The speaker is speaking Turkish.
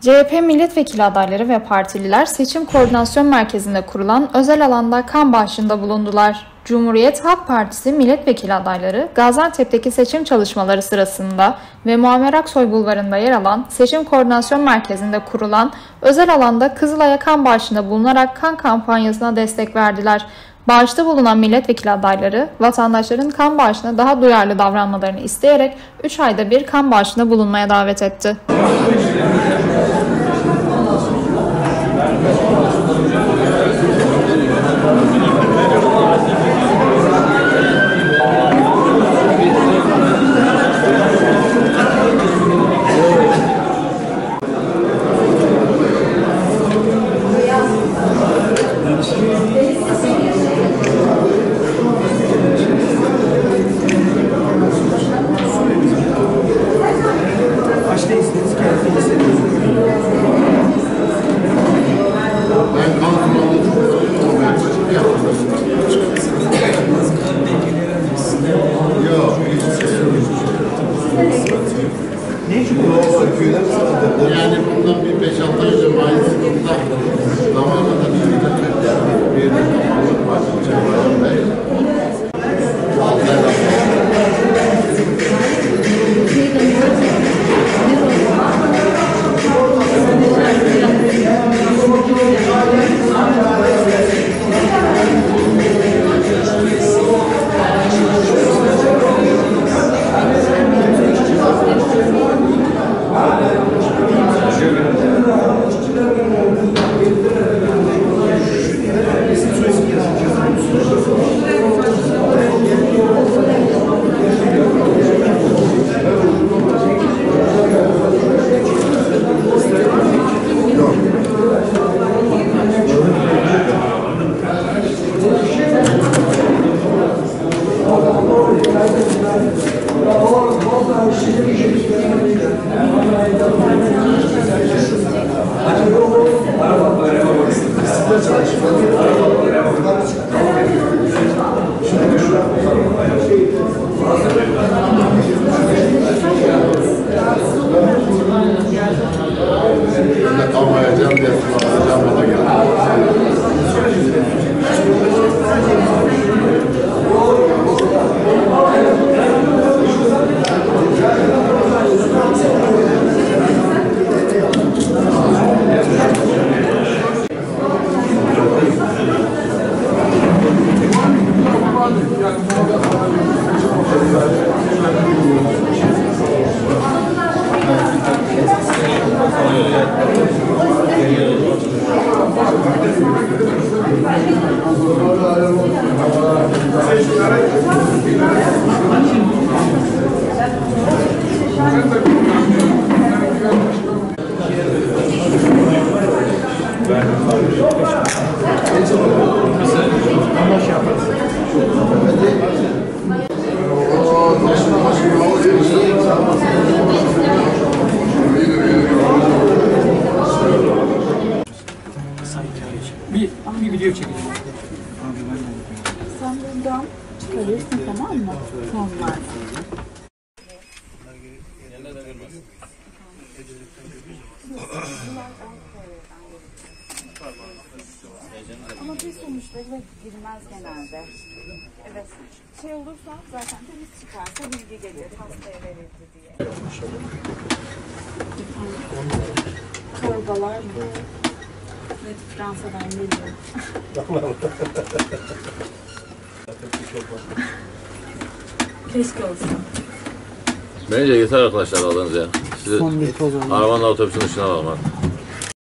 CHP milletvekili adayları ve partililer seçim koordinasyon merkezinde kurulan özel alanda kan bağışında bulundular. Cumhuriyet Halk Partisi milletvekili adayları Gaziantep'teki seçim çalışmaları sırasında ve Muammer Aksoy Bulvarı'nda yer alan seçim koordinasyon merkezinde kurulan özel alanda Kızılay'a kan bağışında bulunarak kan kampanyasına destek verdiler. Bağışta bulunan milletvekili adayları vatandaşların kan bağışına daha duyarlı davranmalarını isteyerek 3 ayda bir kan bağışında bulunmaya davet etti. Yani bundan bir 5-6 ay önce Mayıs'ında zamanında bir bir bir bir Ben de kalmayacağım diye kullanacağım bana geldi. Sen buradan çıkarıyorsun tamam mı? Tonlar. Ama bir sonuçları girmez genelde. Evet. Şey olursa zaten temiz çıkarsa bilgi gelir. Hastaya verildi diye. Torbalar bu. Evet, Fransa'dan geliyor. Keşke olsa. Bence yeter arkadaşlar aldığınız ya. Sizi arabanın otobüsün dışına alalım artık.